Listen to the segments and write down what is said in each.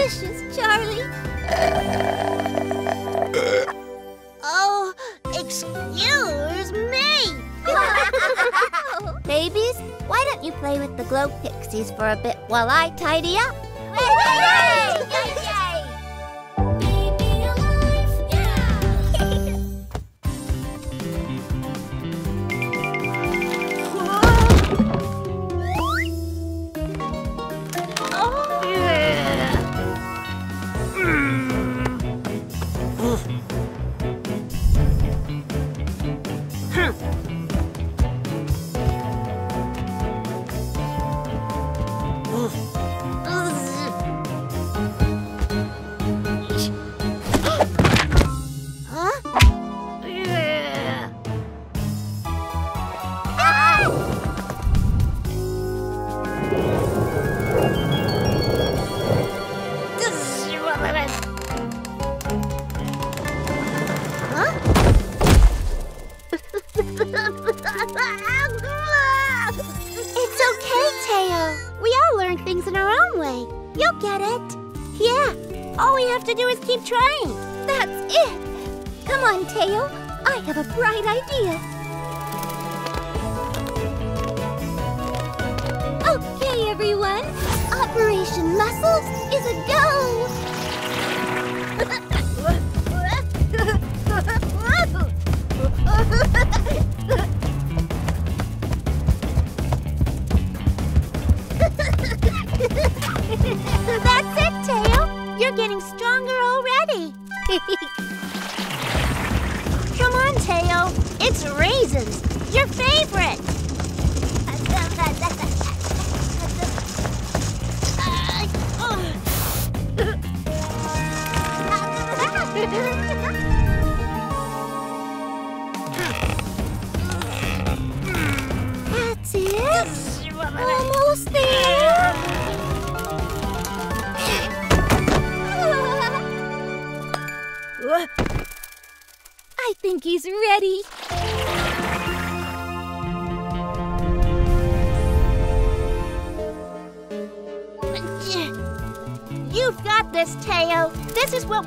wishes, Charlie. oh, excuse me. Babies, why don't you play with the glow pixies for a bit while I tidy up?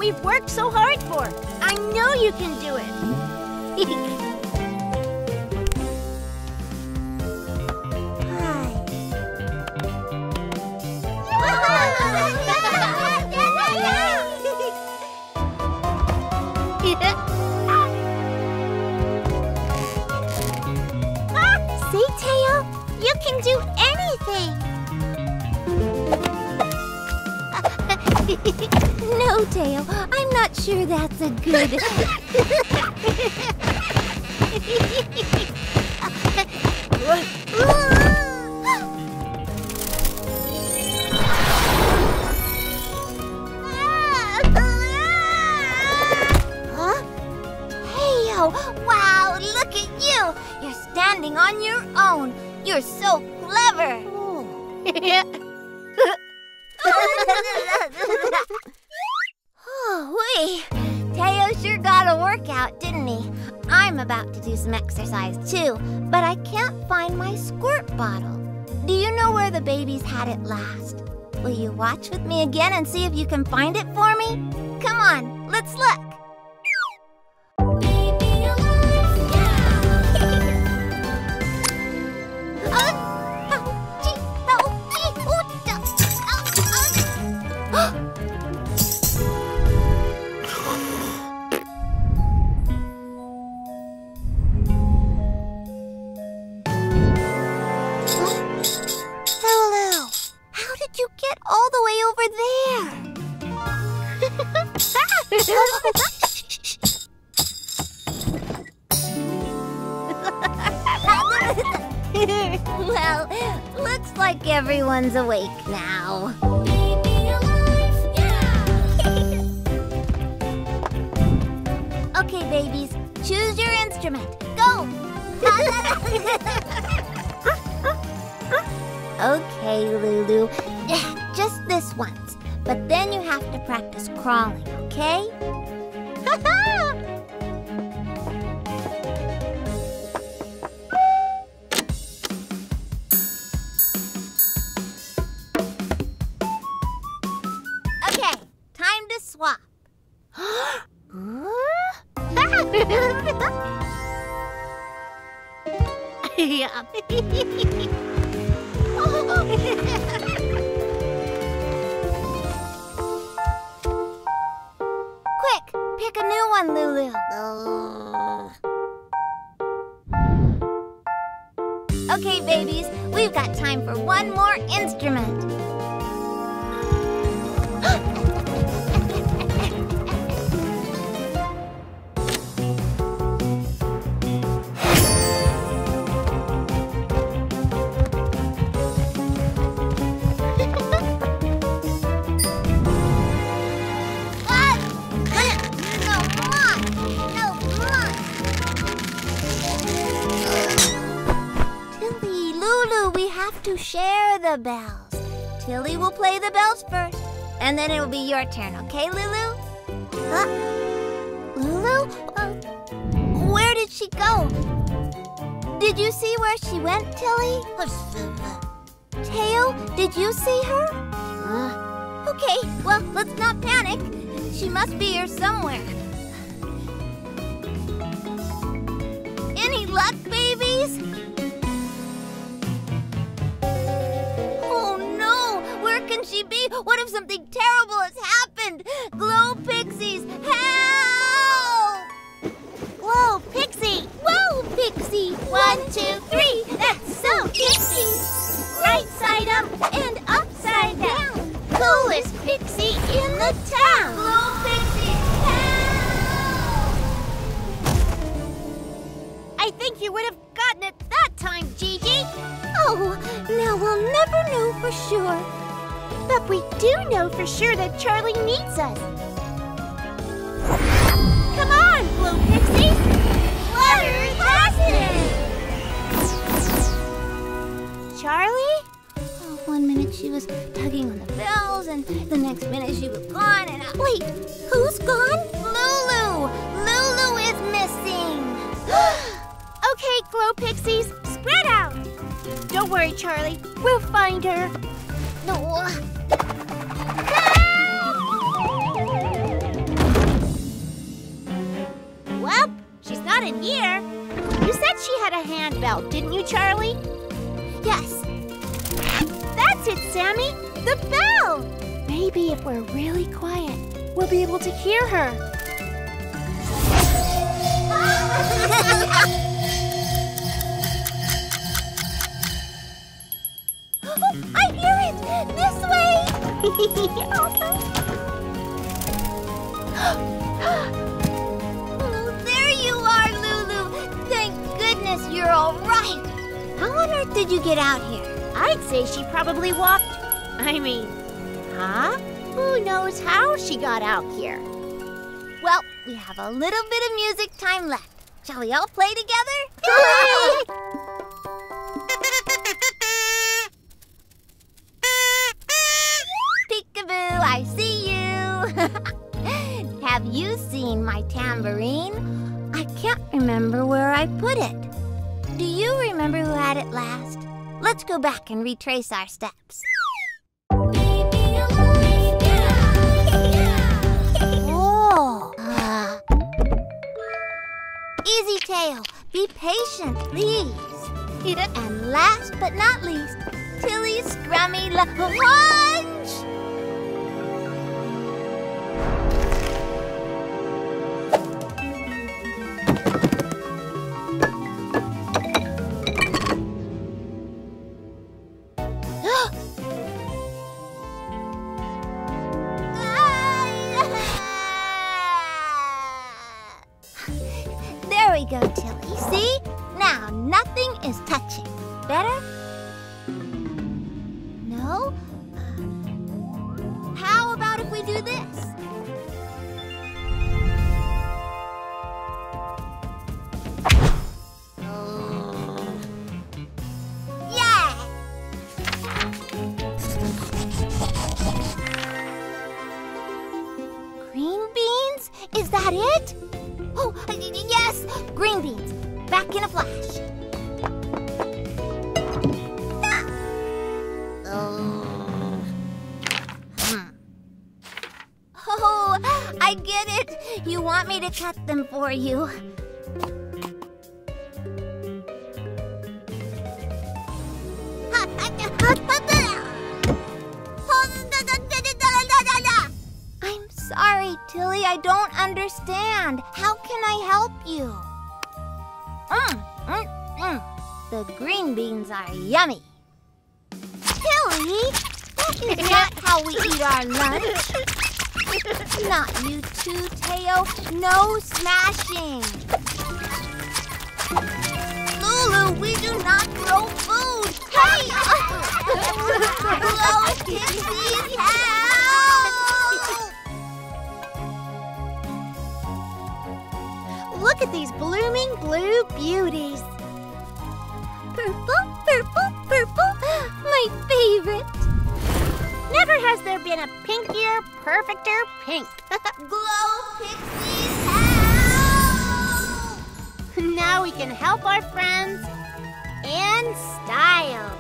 we've worked so hard for. I know you can do it. a good. With me again and see if you can find it. To share the bells. Tilly will play the bells first, and then it'll be your turn, okay, Lulu? Huh? Lulu? Uh, where did she go? Did you see where she went, Tilly? Teo, did you see her? Okay, well, let's not panic. She must be here somewhere. Any luck, babies? She be? What if something terrible has happened? Glow Pixies, help! Whoa, Pixie! Whoa, Pixie! One, two, three! That's so Pixie! Right side up and upside down. Coolest Pixie in the town. Glow Pixie, help! I think you would have gotten it that time, Gigi. Oh, now we'll never know for sure. But we do know for sure that Charlie needs us. Come on, Glow Pixies! Flutter Basket! Charlie? Oh, one minute she was tugging on the bells, and the next minute she was gone, and I... Wait, who's gone? Lulu! Lulu is missing! Okay, Glow Pixies, spread out. Don't worry, Charlie. We'll find her. No. Well, she's not in here. You said she had a handbell, didn't you, Charlie? Yes. That's it, Sammy. The bell. Maybe if we're really quiet, we'll be able to hear her. Oh, hear it! This way! Oh, there you are, Lulu! Thank goodness you're all right! How on earth did you get out here? I'd say she probably walked. I mean, huh? Who knows how she got out here? Well, we have a little bit of music time left. Shall we all play together? Let's go back and retrace our steps. Oh. Ah. Easy tail. Be patient, please. And last but not least, Tilly's scrummy lunch. That it? Oh, yes! Green beans. Back in a flash. Oh, I get it. You want me to cut them for you. Tilly. I don't understand. How can I help you? Mm, mm, mm. The green beans are yummy. Tilly, that is not how we eat our lunch. Not you too, Teo. No smashing. Lulu, we do not throw food. Hey! Glow Pixie's Look at these blooming blue beauties. Purple, purple, purple. My favorite. Never has there been a pinkier, perfecter pink. Glow Pixie's house! now we can help our friends in style.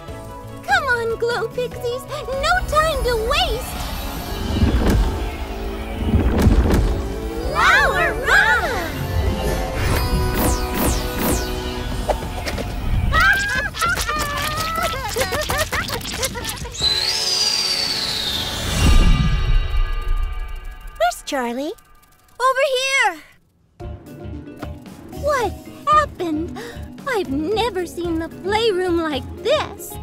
Come on, Glow Pixies. No time to waste. Flower Where's Charlie? Over here! What happened? I've never seen the playroom like this.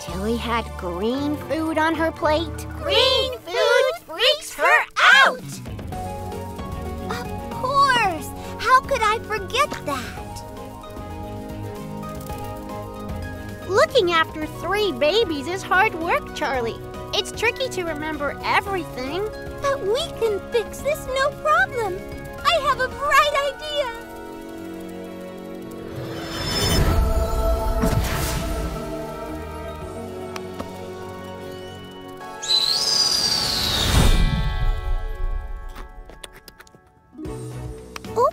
Tilly had green food on her plate. Green food freaks her out! Of course! How could I forget that? Looking after three babies is hard work, Charlie. It's tricky to remember everything. We can fix this no problem. I have a bright idea. Oh,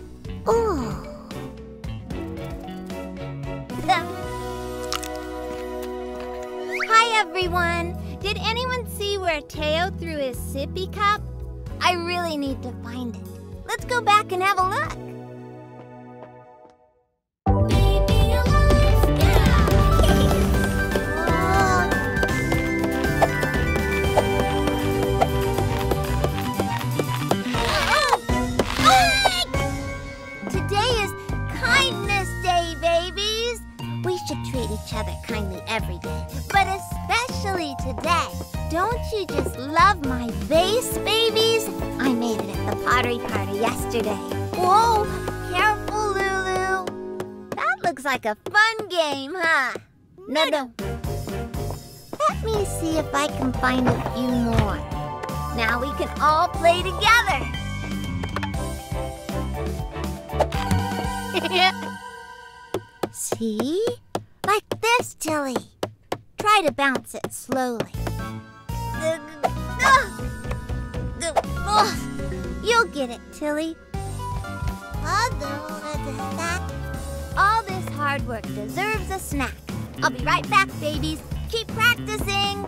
oh. Um. Hi, everyone. Did anyone see where Teo threw his sippy cup? Go back and have a look. Find a few more. Now we can all play together. See? Like this, Tilly. Try to bounce it slowly. You'll get it, Tilly. All this hard work deserves a snack. I'll be right back, babies. Keep practicing.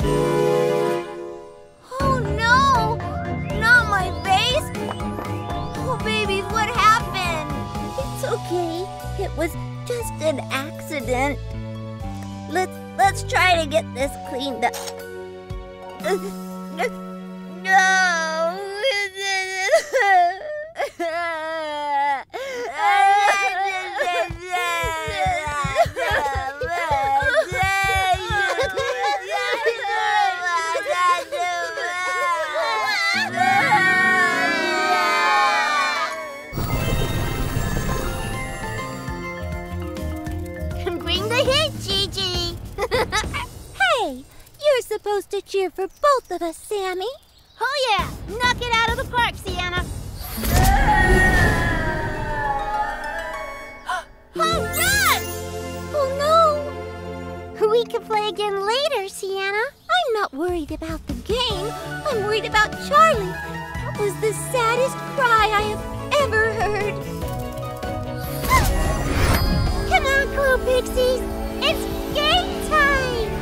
an accident. Let's let's try to get this cleaned up. to cheer for both of us, Sammy. Oh, yeah. Knock it out of the park, Sienna. oh! Oh, no. We can play again later, Sienna. I'm not worried about the game. I'm worried about Charlie. That was the saddest cry I have ever heard. Come on, cool pixies. It's game time!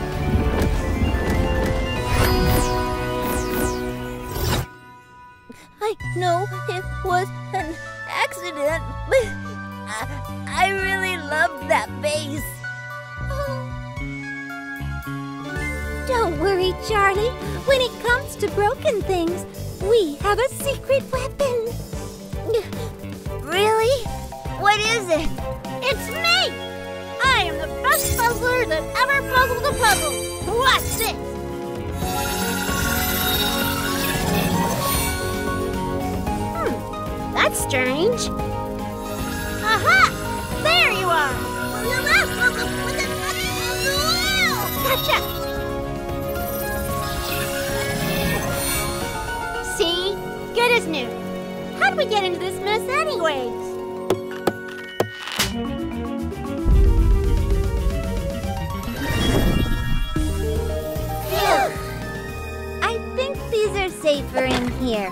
I know it was an accident, but I, I really loved that bass. Don't worry, Charlie. When it comes to broken things, we have a secret weapon. Really? What is it? It's me! I am the best puzzler that ever puzzled a puzzle. Watch this! That's strange. Aha! There you are! Gotcha! See? Good as new. How'd we get into this mess anyways? Phew. I think these are safer in here.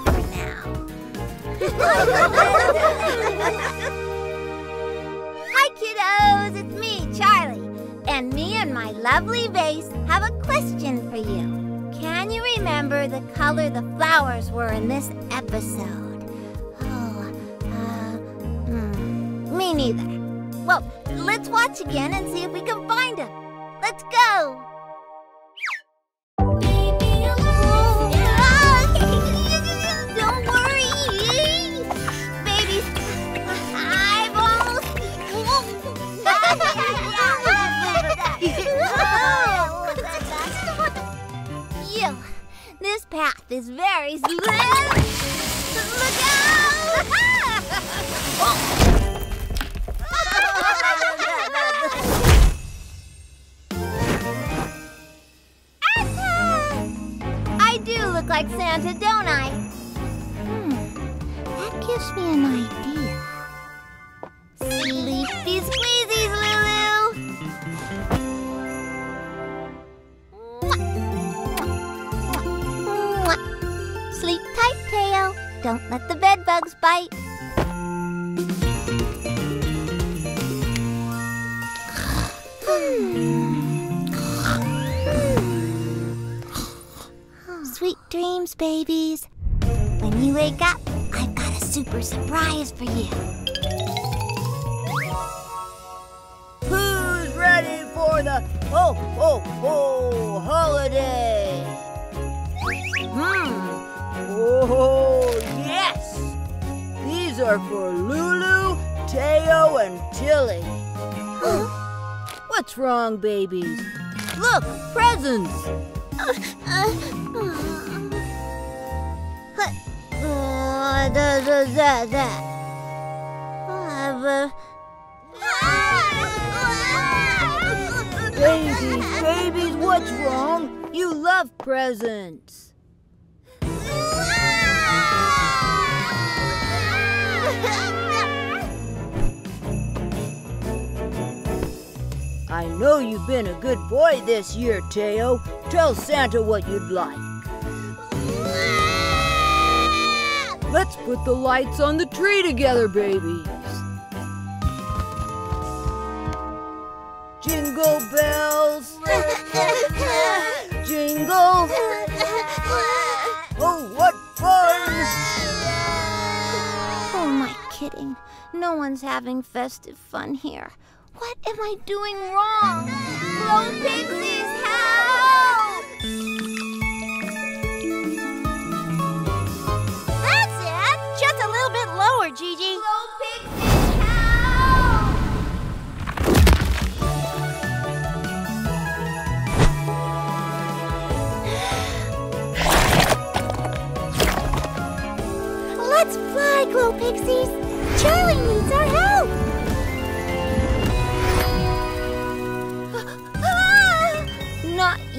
Hi, kiddos! It's me, Charlie. And me and my lovely vase have a question for you. Can you remember the color the flowers were in this episode? Oh, uh, hmm, me neither. Well, let's watch again and see if we can find them. Let's go! Path is very slippery. Look out! I do look like Santa, don't I? Hmm, that gives me an idea. Sleepy squeezies, Don't let the bed bugs bite. Sweet dreams, babies. When you wake up, I've got a super surprise for you. Who's ready for the ho ho ho holiday? Hmm. Oh yes. These are for Lulu, Teo, and Tilly. What's wrong, babies? Look, presents. Uh, da, da, da, da. But- Babies, babies, what's wrong? You love presents. I know you've been a good boy this year, Teo. Tell Santa what you'd like. Let's put the lights on the tree together, babies. Jingle bells, jingle. Oh, what fun! Oh, I kidding? No one's having festive fun here. What am I doing wrong? Glow Pixies, help! That's it! Just a little bit lower, Gigi. Glow Pixies, help! Let's fly, Glow Pixies. Charlie needs our help.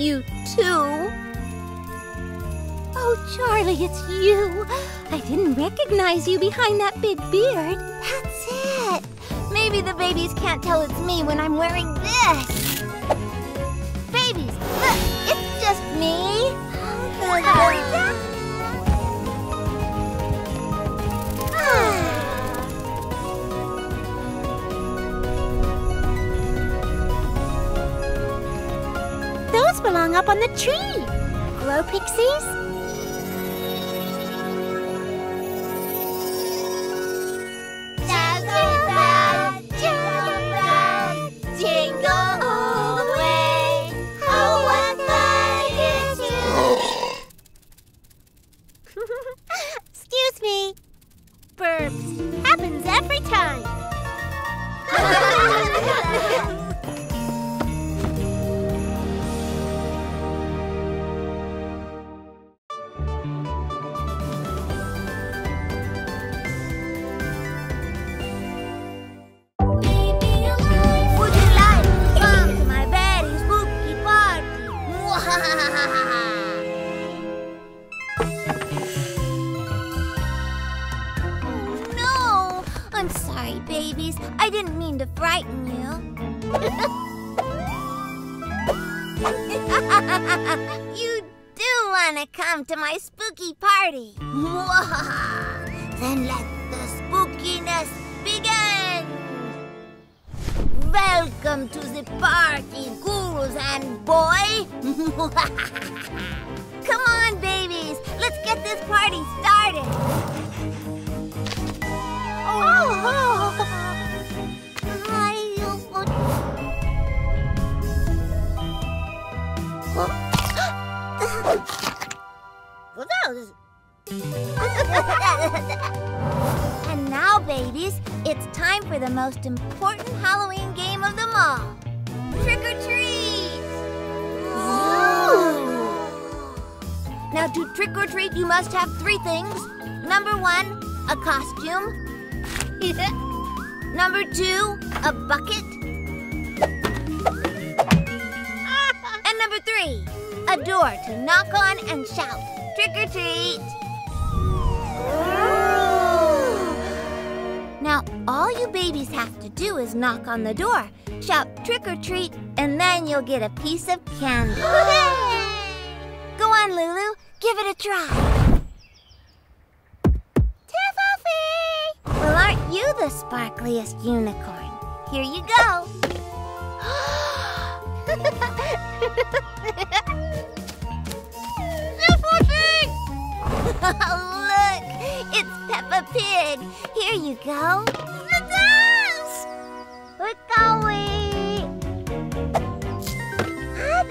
You too. Oh, Charlie, it's you. I didn't recognize you behind that big beard. That's it. Maybe the babies can't tell it's me when I'm wearing this. Babies, look, it's just me. Oh, Those up on the tree. Glow pixies? Then let the spookiness begin. Welcome to the party, ghouls and boy. Come on, babies. Let's get this party started. Oh. And now, babies, it's time for the most important Halloween game of them all. Trick or treat! Now, to trick or treat, you must have three things. Number one, a costume. Number two, a bucket. and number three, a door to knock on and shout, trick or treat. Now, all you babies have to do is knock on the door, shout trick or treat, and then you'll get a piece of candy. Go on, Lulu, give it a try. Tiffany! Well, aren't you the sparkliest unicorn? Here you go. Look, it's Peppa Pig. Here you go. The dance! We're going. Ah,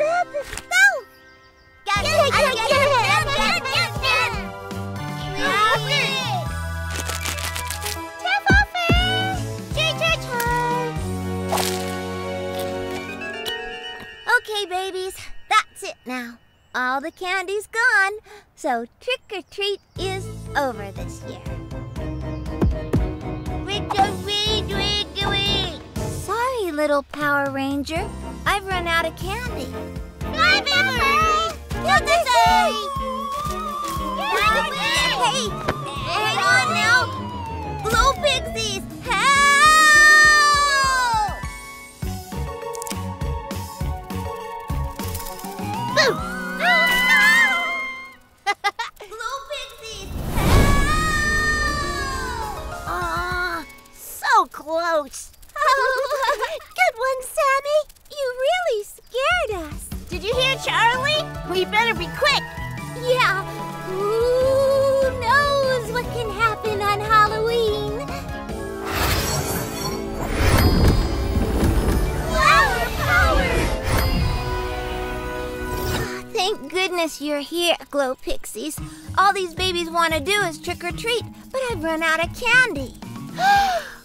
stove. Get it, get it, get it, get it, get it, get it. Peppa Pig! Okay, babies, that's it now. All the candy's gone, so trick or treat is over this year. Sorry, little Power Ranger. I've run out of candy. Hey, hang on now. Pixies, close. Oh, good one, Sammy. You really scared us. Did you hear Charlie? We better be quick. Yeah, who knows what can happen on Halloween? Flower power! Thank goodness you're here, Glow Pixies. All these babies want to do is trick or treat, but I've run out of candy.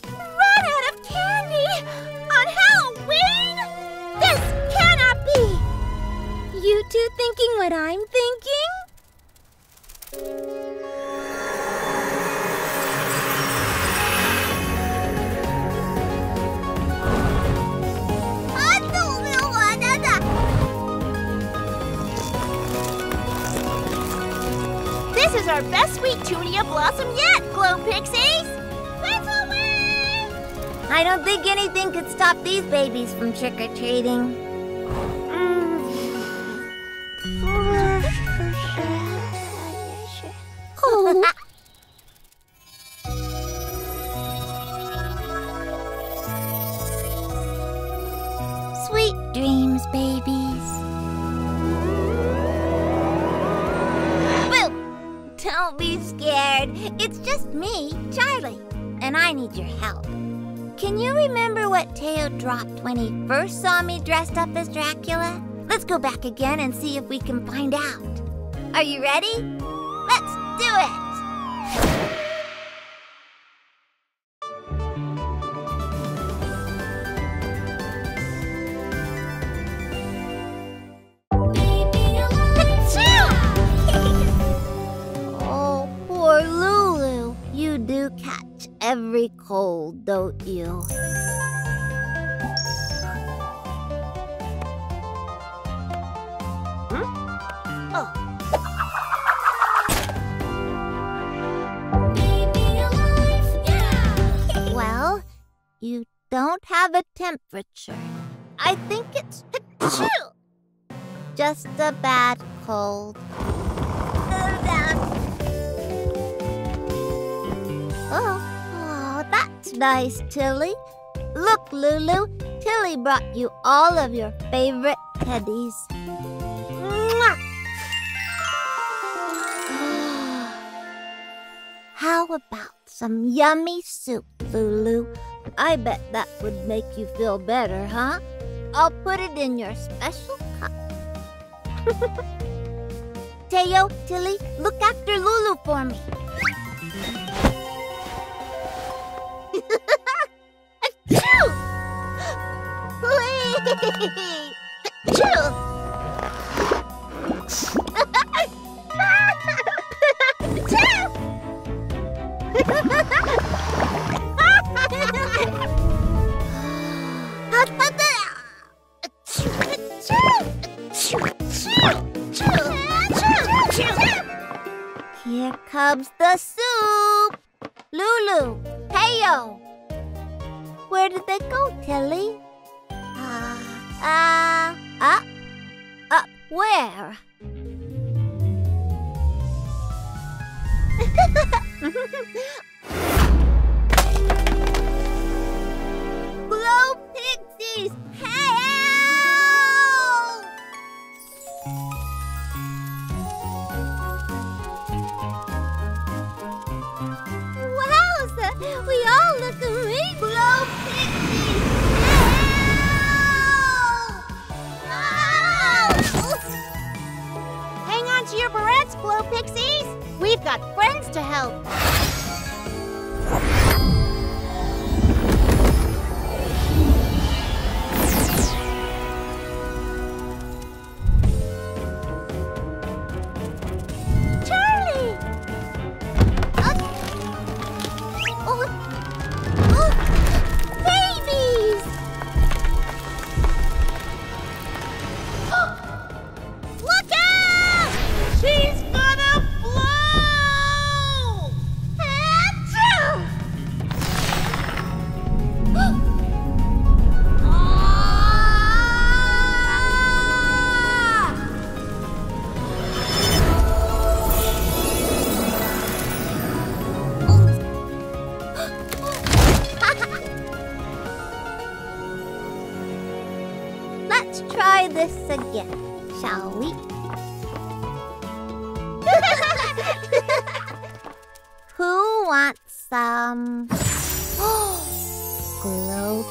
You two thinking what I'm thinking? This is our best sweet tunia blossom yet, Glow Pixies. Let's away! I don't think anything could stop these babies from trick Don't be scared. It's just me, Charlie, and I need your help. Can you remember what Teo dropped when he first saw me dressed up as Dracula? Let's go back again and see if we can find out. Are you ready? Let's do it! Don't you? Well, you don't have a temperature. I think it's just a bad cold. Oh, nice, Tilly. Look, Lulu, Tilly brought you all of your favorite teddies. How about some yummy soup, Lulu? I bet that would make you feel better, huh? I'll put it in your special cup. Teo, Tilly, look after Lulu for me. Here comes the soup. Lulu, Teo. Where did they go, Tilly? Ah, ah, up. Up where? Glow pixies! Glow Pixies! We've got friends to help.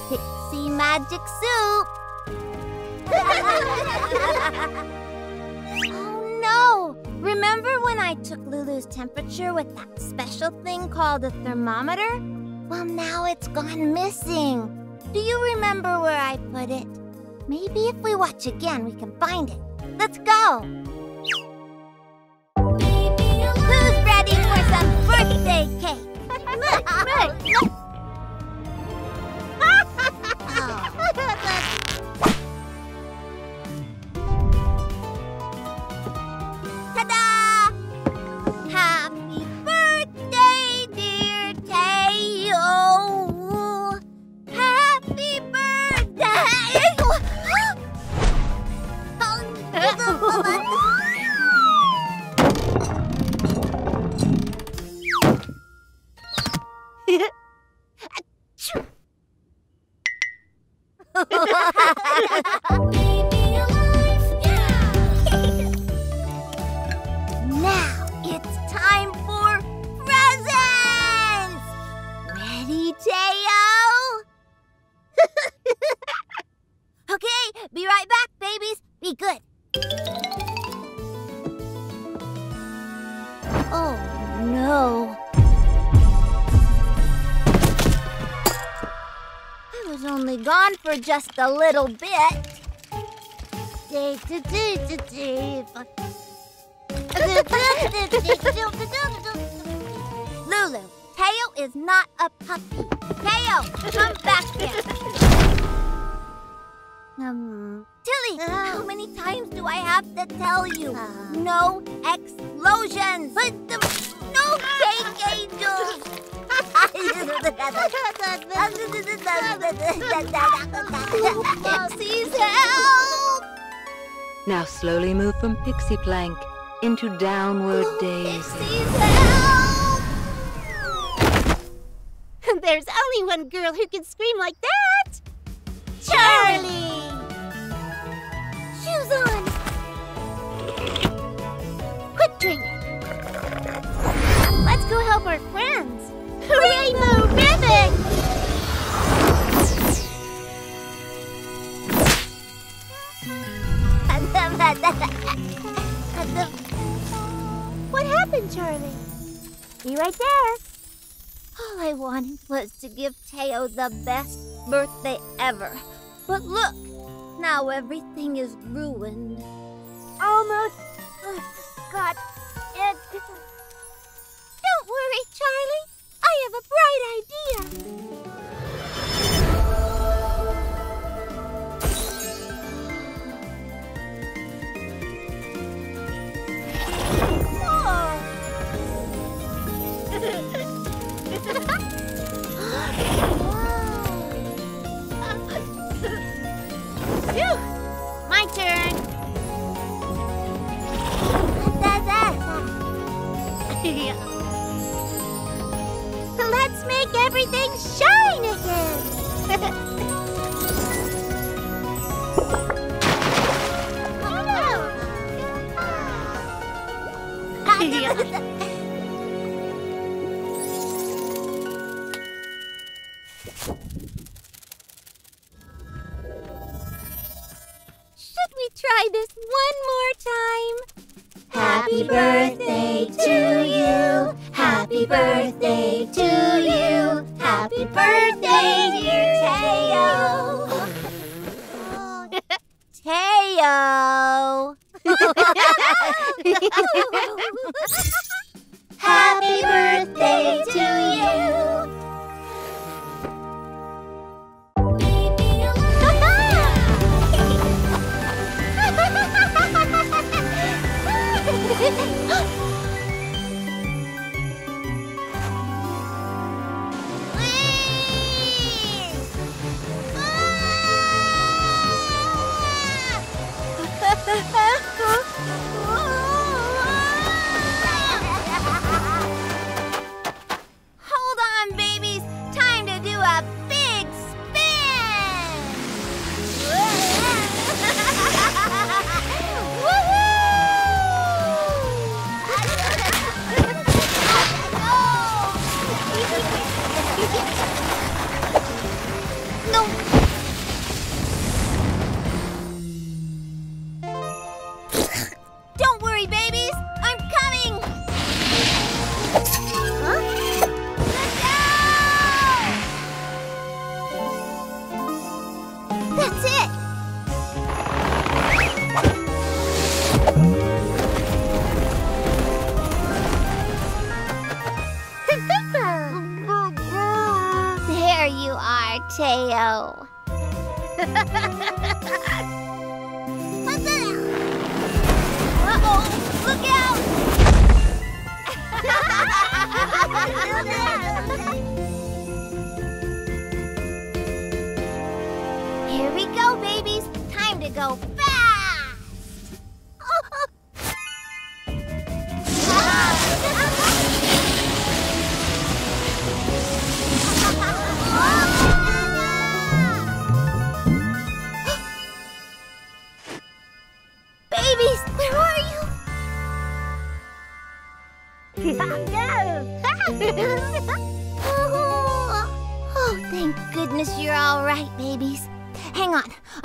Pixie magic soup? oh no! Remember when I took Lulu's temperature with that special thing called a thermometer? Well, now it's gone missing. Do you remember where I put it? Maybe if we watch again, we can find it. Let's go! Who's ready for some birthday cake? look, look, look! Just a little bit. Lulu, Teo is not a puppy. Teo, come back here. Um, Tilly, how many times do I have to tell you? No explosions! But the, no cake angels! Please help! Now slowly move from pixie plank into downward daze. Please help! There's only one girl who can scream like that. Charlie! Shoes on! Quick drink. Let's go help our friends. Rainbow ribbon. What happened, Charlie? Be right there. All I wanted was to give Teo the best birthday ever. But look, now everything is ruined. Almost got it. Don't worry, Charlie. I have a bright idea. Let's make everything shine again. Oh, Should we try this one more time? Happy birthday to. Happy birthday to you. Happy birthday, dear Teo. Teo. Happy birthday to you. Hold Uh-oh! Look out! Here we go, babies. Time to go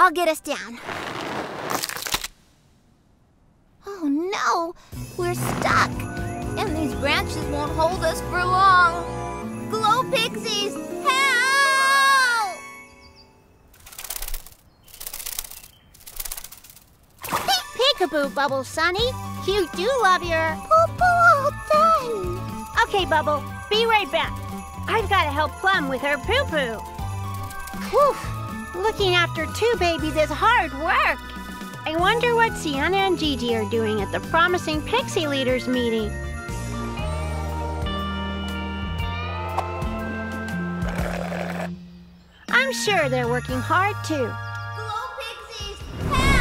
I'll get us down. Oh no, we're stuck. And these branches won't hold us for long. Glow Pixies, help! Peekaboo, Bubble Sunny. You do love your... Poo-poo all done. Okay, Bubble, be right back. I've got to help Plum with her poo-poo. Whew, looking after two babies is hard work. I wonder what Sienna and Gigi are doing at the Promising Pixie Leaders meeting. I'm sure they're working hard too. Glow Pixies, help!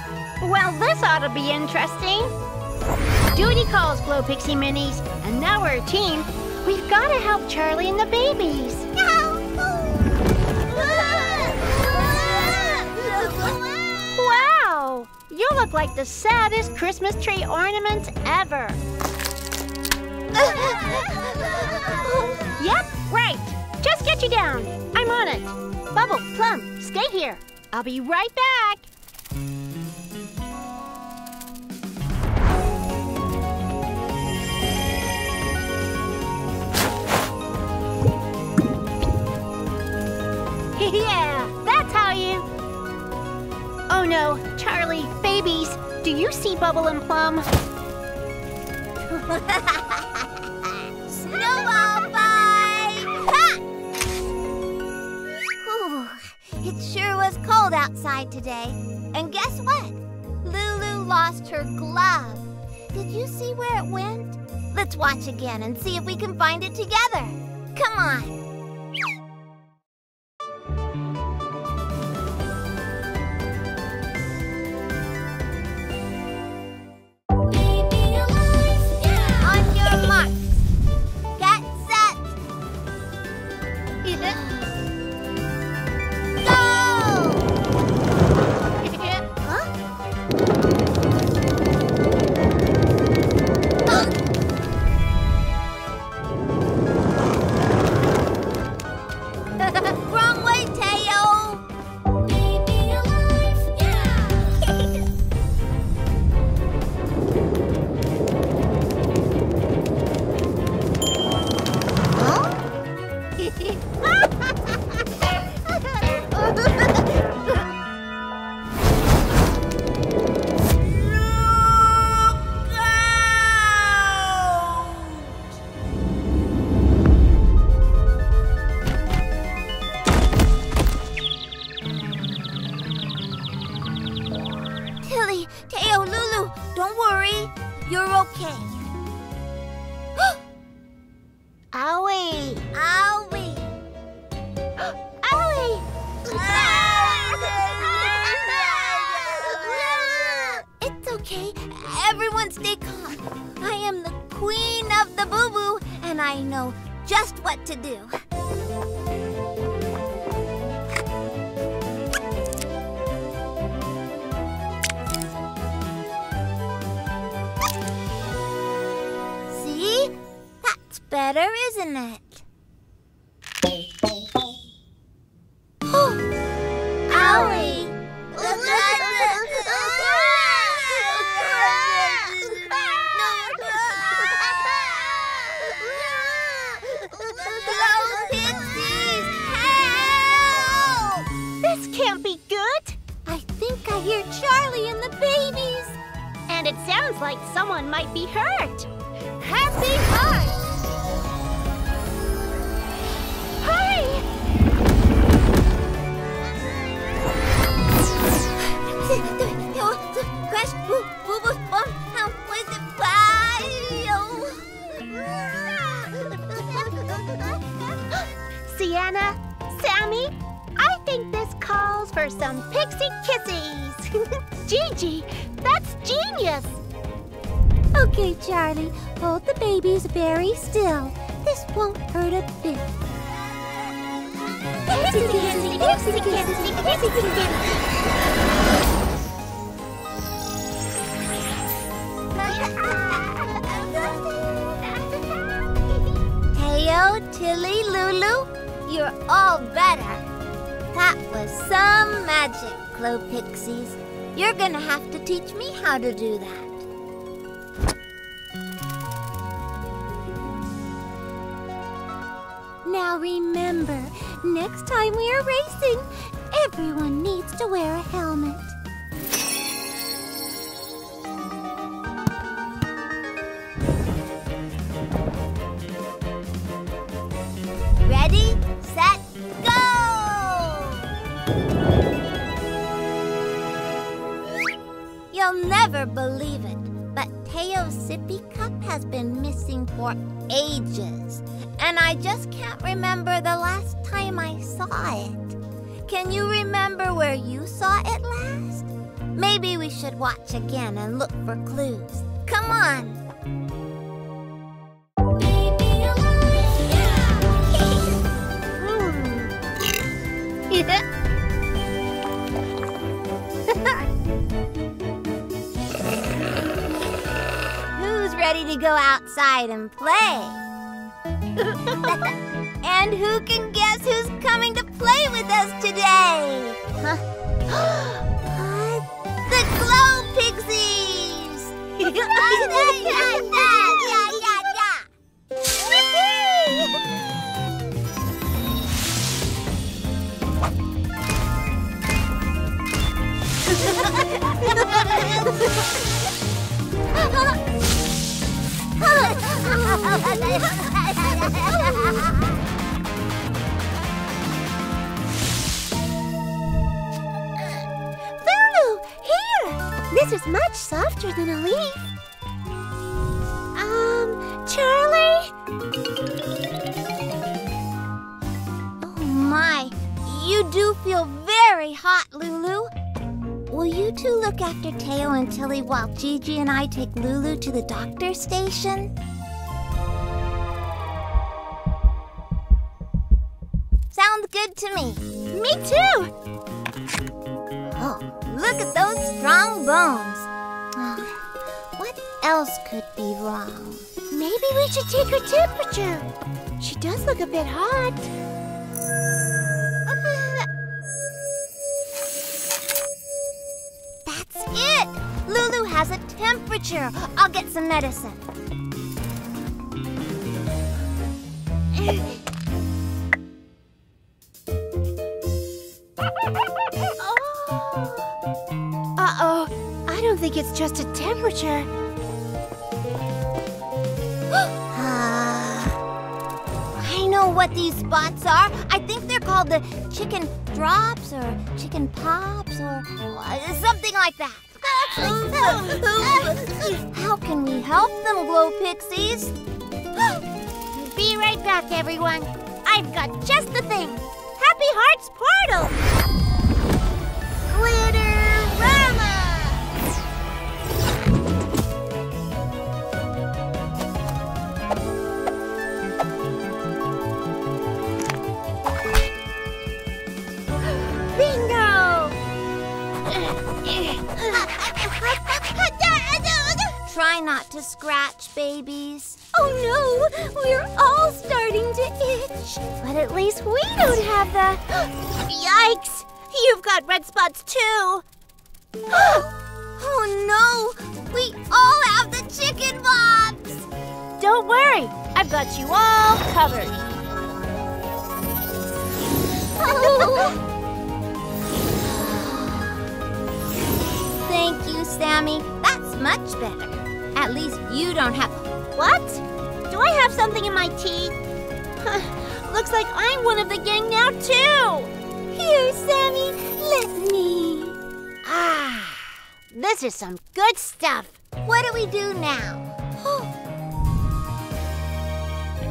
Well, this ought to be interesting. Duty calls, Glow Pixie Minis, and now we're a team. We've got to help Charlie and the babies. You look like the saddest Christmas tree ornaments ever. Yep, right. Just get you down. I'm on it. Bubble, Plum, stay here. I'll be right back. yeah, that's how you. Oh no, Charlie, babies, do you see Bubble and Plum? Snowball fight! It sure was cold outside today. And guess what? Lulu lost her glove. Did you see where it went? Let's watch again and see if we can find it together. Come. On better, isn't it? Ready, set, go! You'll never believe it, but Teo's sippy cup has been missing for ages. And I just can't remember the last time I saw it. Can you remember where you saw it last? Maybe we should watch again and look for clues. Come on! To go outside and play? and who can guess who's coming to play with us today? Huh? the Glow Pixies! yeah, yeah, yeah, yeah, yeah. Lulu, here! This is much softer than a leaf. Um, Charlie? Oh my, you do feel very hot, Lulu. Will you two look after Teo and Tilly while Gigi and I take Lulu to the doctor station? Sounds good to me. Me too. Oh, look at those strong bones. Oh, what else could be wrong? Maybe we should take her temperature. She does look a bit hot. Temperature. I'll get some medicine. Uh oh. I don't think it's just a temperature. I know what these spots are. I think they're called the chicken drops or chicken pops or uh, something like that. How can we help them, Glow Pixies? Be right back, everyone. I've got just the thing. Happy Hearts Portal! Try not to scratch, babies. Oh no, we're all starting to itch. But at least we don't have the. Yikes! You've got red spots too. oh no, we all have the chicken pops. Don't worry, I've got you all covered. Thank you, Sammy. That's much better. At least you don't have. What? Do I have something in my teeth? Looks like I'm one of the gang now, too. Here, Sammy, let me. Ah, this is some good stuff. What do we do now?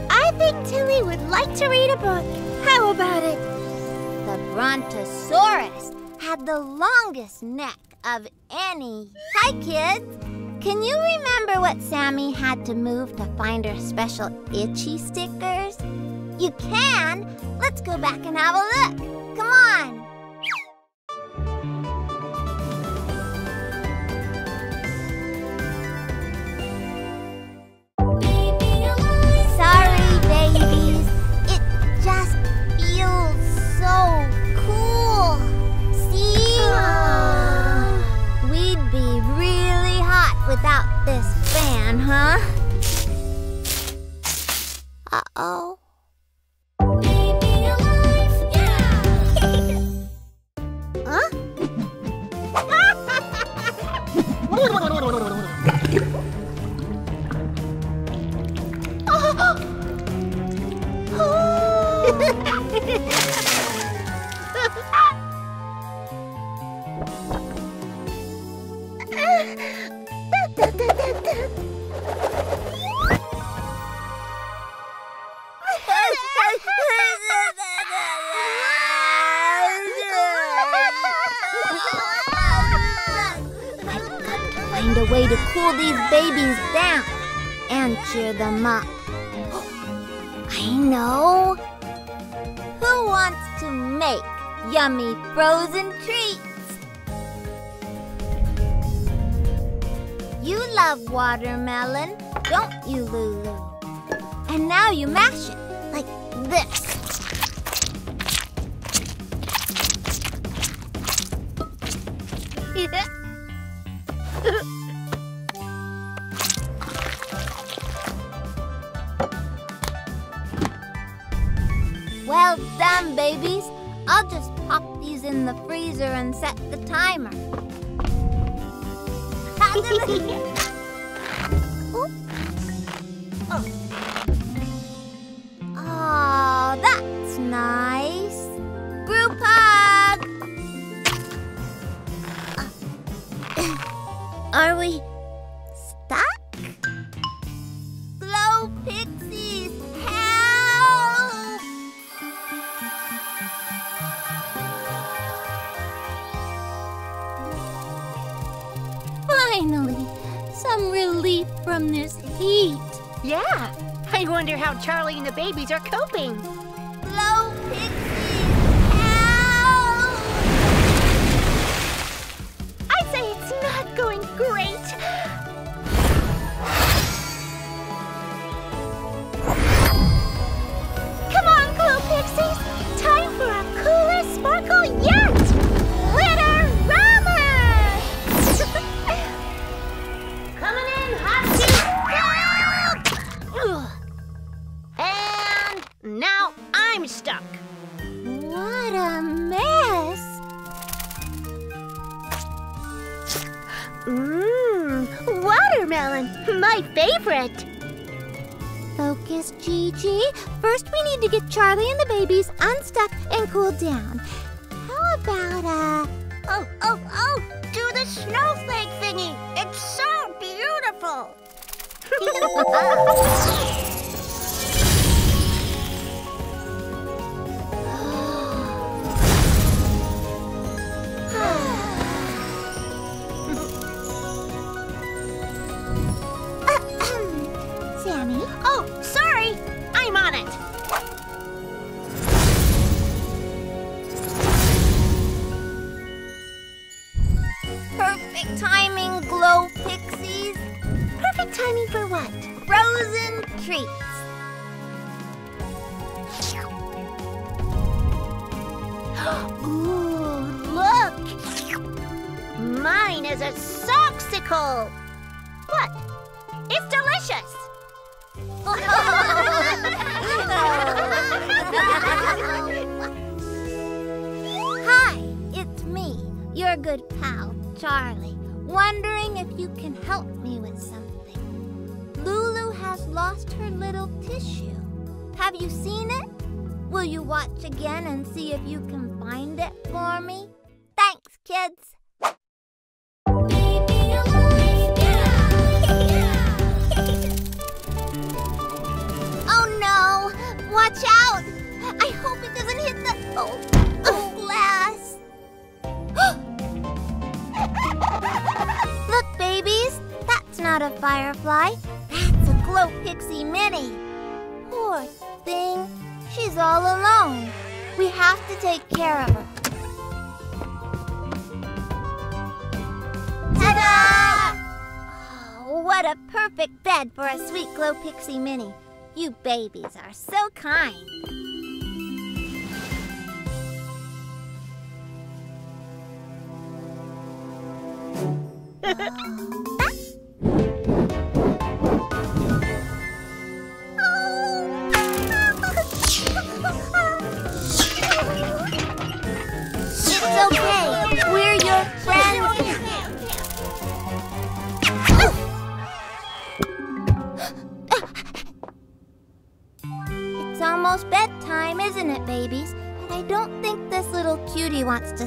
I think Tilly would like to read a book. How about it? The Brontosaurus had the longest neck of any. Hi, kids. Can you remember what Sammy had to move to find her special itchy stickers? You can. Let's go back and have a look. Come on. this fan, huh? Uh-oh. to cool these babies down and cheer them up. I know. Who wants to make yummy frozen treats? You love watermelon, don't you, Lulu? And now you mash it like this. Yeah. of them, babies. I'll just pop these in the freezer and set the timer. oh. oh, that's nice. Group hug! Are we babies are coping. cool down Foxy Minnie. You babies are so kind.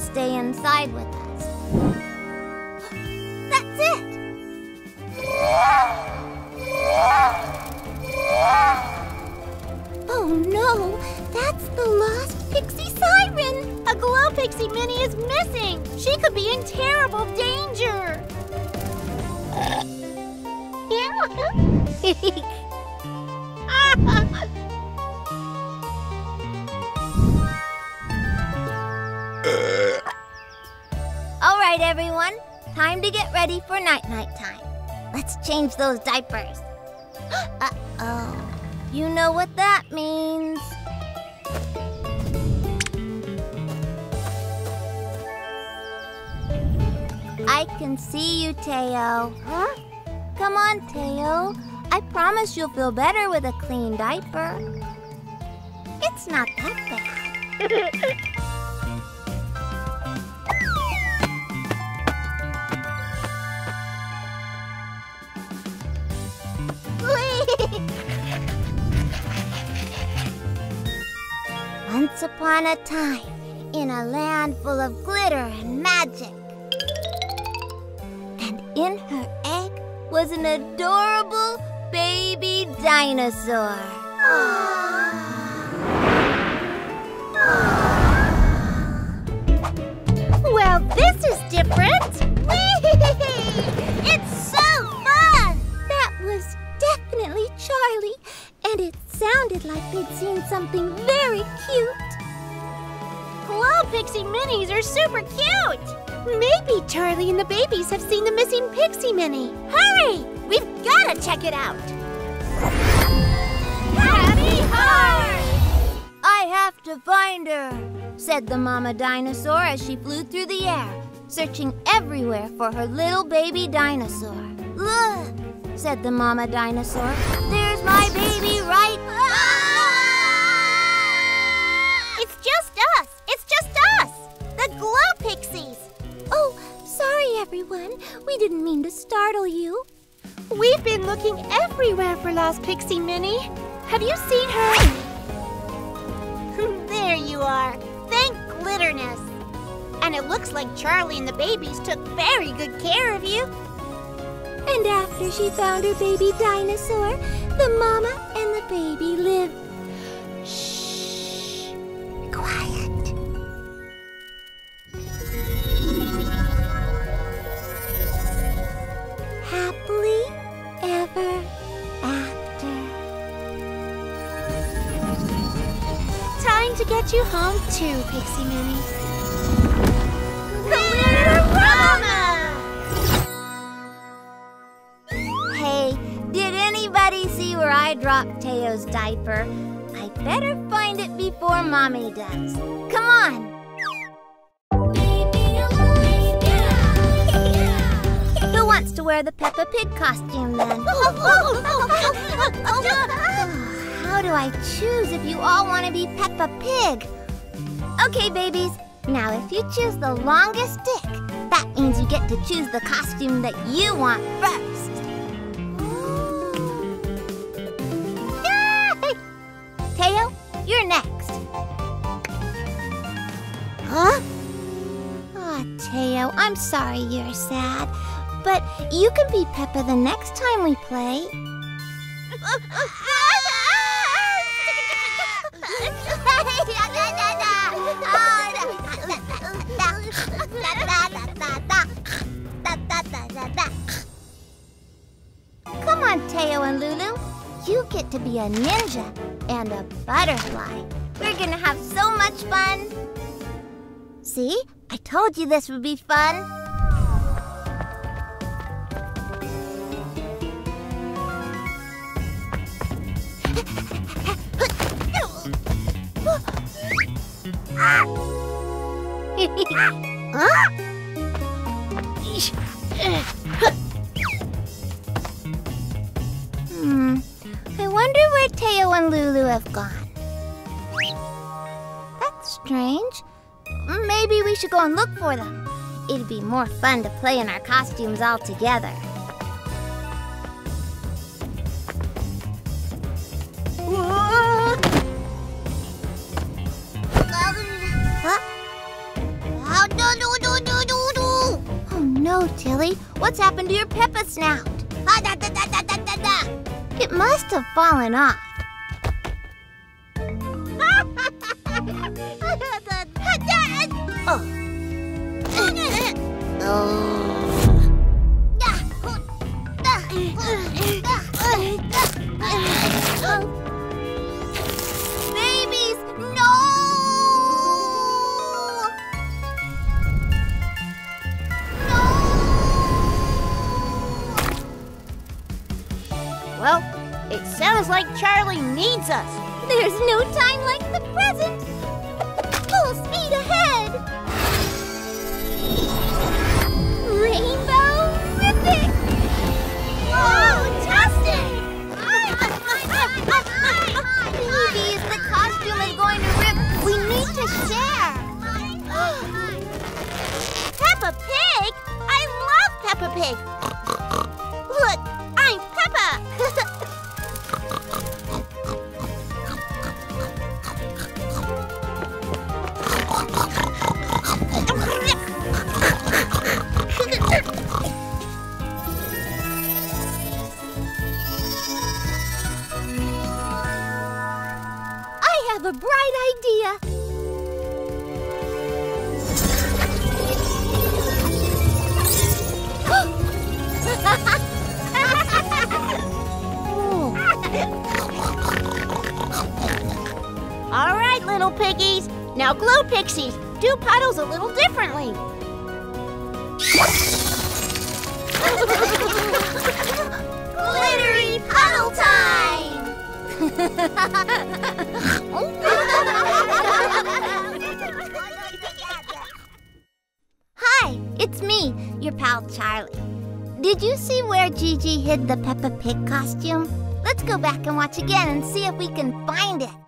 Stay inside with us. Change those diapers. Uh-oh. You know what that means. I can see you, Teo. Huh? Come on, Teo. I promise you'll feel better with a clean diaper. It's not that bad. upon a time, in a land full of glitter and magic. And in her egg was an adorable baby dinosaur. Well, this is different. It's so fun! That was definitely Charlie, and it sounded like they'd seen something very cute. Glow pixie minis are super cute. Maybe Charlie and the babies have seen the missing pixie mini. Hurry! We've gotta check it out. Happy Heart! I have to find her, said the mama dinosaur as she flew through the air, searching everywhere for her little baby dinosaur. Look, said the mama dinosaur. There's my baby right. Everyone. We didn't mean to startle you. We've been looking everywhere for Lost Pixie Mini. Have you seen her? there you are. Thank Glitterness. And it looks like Charlie and the babies took very good care of you. And after she found her baby dinosaur, the mama and the baby lived. Get you home too, Pixie Mini. Hey, did anybody see where I dropped Teo's diaper? I better find it before Mommy does. Come on. Who wants to wear the Peppa Pig costume then? How do I choose if you all want to be Peppa Pig? Okay, babies. Now, if you choose the longest stick, that means you get to choose the costume that you want first. Yay! Teo, you're next. Huh? Aw, Teo, I'm sorry you're sad. But you can be Peppa the next time we play. Lulu. You get to be a ninja and a butterfly. We're gonna have so much fun. See? I told you this would be fun. go and look for them. It'd be more fun to play in our costumes all together. Oh no, Tilly. What's happened to your Peppa snout? It must have fallen off. Well, it sounds like Charlie needs us. There's no time like the present. Full speed ahead. Rainbow Rippic. Fantastic! Babies, the costume is going to rip. We need to share. Peppa Pig? I love Peppa Pig. Pixies, do puddles a little differently. Glittery puddle time! Hi, it's me, your pal Charlie. Did you see where Gigi hid the Peppa Pig costume? Let's go back and watch again and see if we can find it.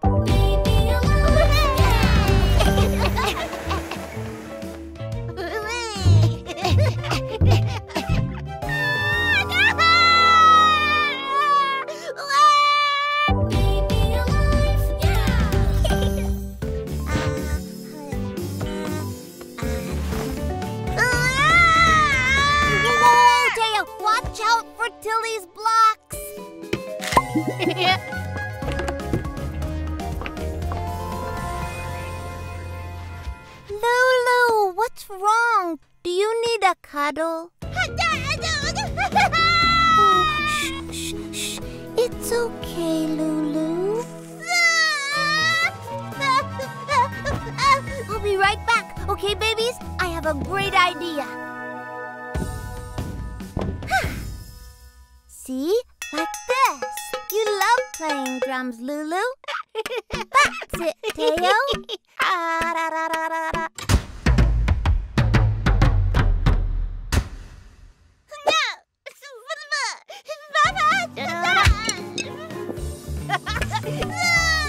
Watch out for Tilly's blocks. Lulu, what's wrong? Do you need a cuddle? shh, shh, shh. It's okay, Lulu. I'll be right back. Okay, babies? I have a great idea. See? Like this. You love playing drums, Lulu. That's it, Teo. Ah,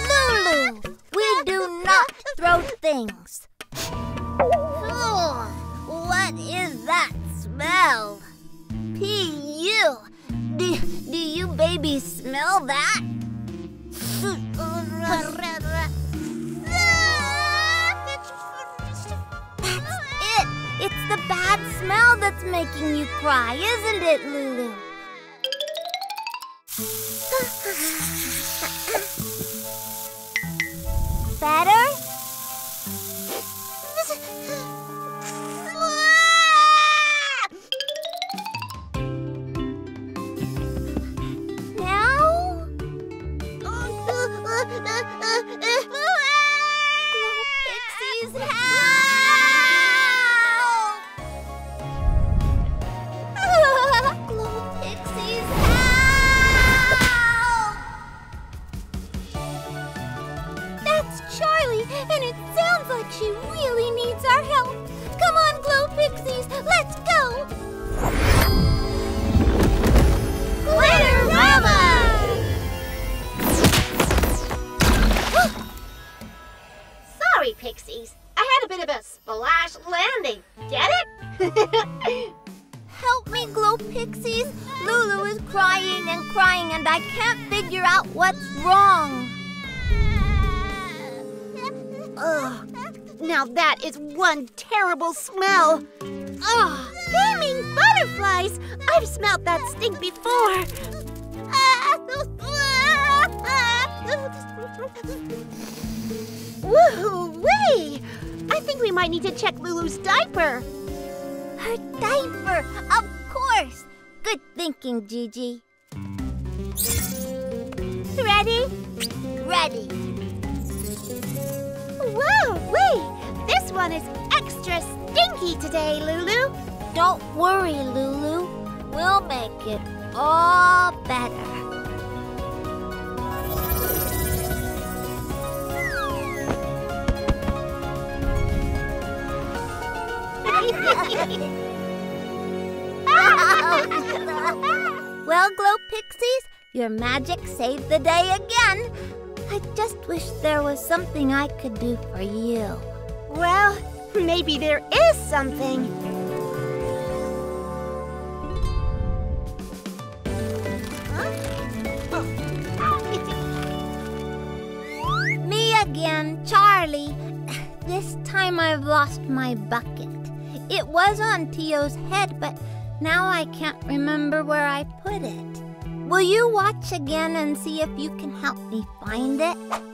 Lulu, we do not throw things. what is that smell? P.U. Do, do you babies smell that? That's it. It's the bad smell that's making you cry, isn't it, Lulu? Better? One terrible smell. Ugh. Flaming butterflies! I've smelt that stink before. Woo-wee! I think we might need to check Lulu's diaper. Her diaper, of course. Good thinking, Gigi. Ready? Ready. Whoa, wait! One is extra stinky today, Lulu. Don't worry, Lulu. We'll make it all better. well, Glow Pixies, your magic saved the day again. I just wish there was something I could do for you. Well, maybe there is something. Me again, Charlie. This time I've lost my bucket. It was on Teo's head, but now I can't remember where I put it. Will you watch again and see if you can help me find it?